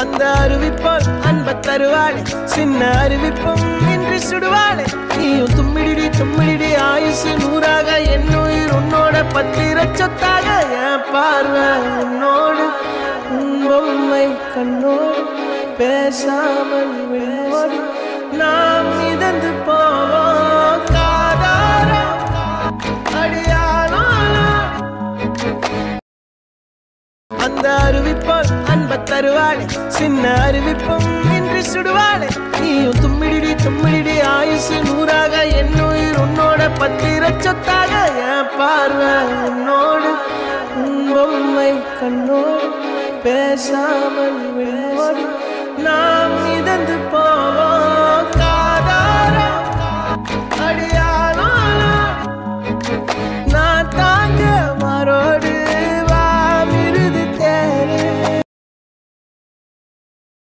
அந்த அறிவிப்பால் அன்ப தருவாளே சின்ன அறிவிப்பும் இன்று சுடுவாளே. நீயும் தும்மிடிடி தும்மிடிடி ஆயுசு நூறாக என் உயிர் உன்னோட பத்திர சொத்தாக என் பார்வை உன்னோடு உன் பொம்மை கண்ணோடு பேசாமல் விழோடு நாம் மிதந்து போவோம். காதாரா அடியானாலும் அந்த அறிவிப்பால் தருவாளே. சின்ன அறிவிப்பும் இன்றி சுடுவாளே. நீயும் தும்மிடிடி தும்மிடிடி ஆயுசு நூறாக என் உயிர் உன்னோட பத்திர சொத்தாக. என் பார்வை உன்னோடு உன் பொம்மை கண்ணோடு பேசாமல் விண்ணோடு